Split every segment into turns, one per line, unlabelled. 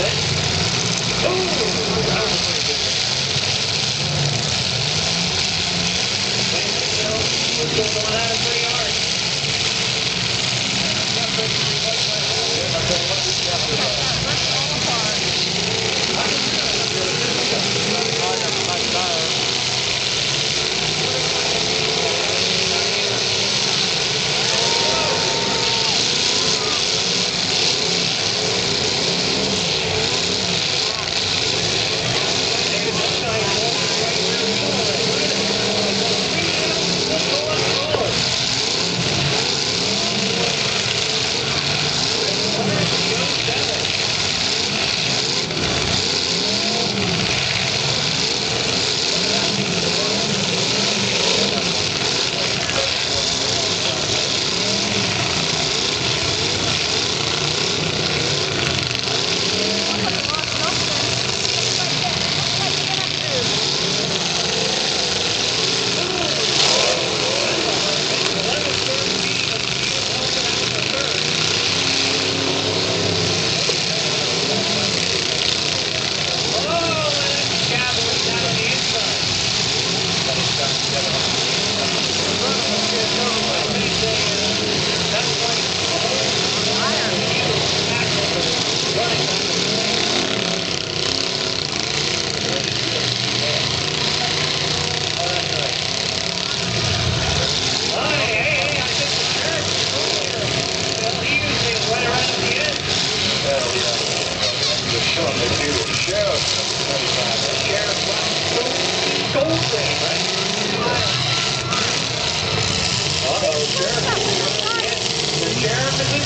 it.
Ooh.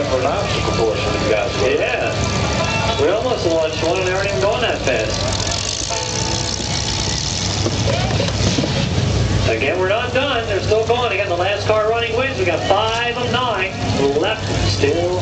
for an obstacle course for these guys.
Yeah. We almost launched one and they weren't even going that fast. Again, we're not done. They're still going. Again, the last car running wins. We got five of nine left still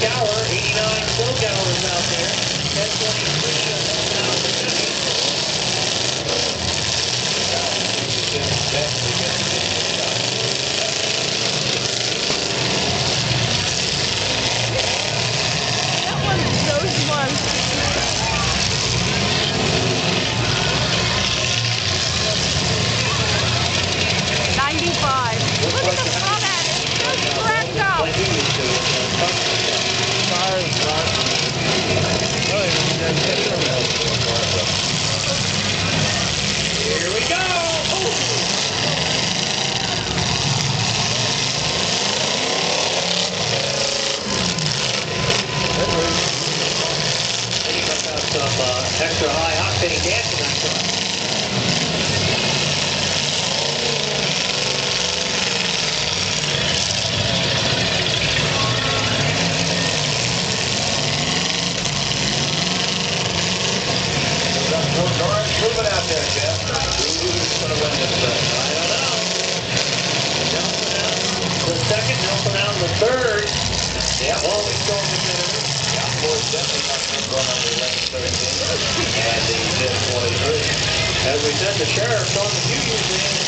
Gower, 89 Slow Gower.
Thank you. said the sheriff's on the New Year's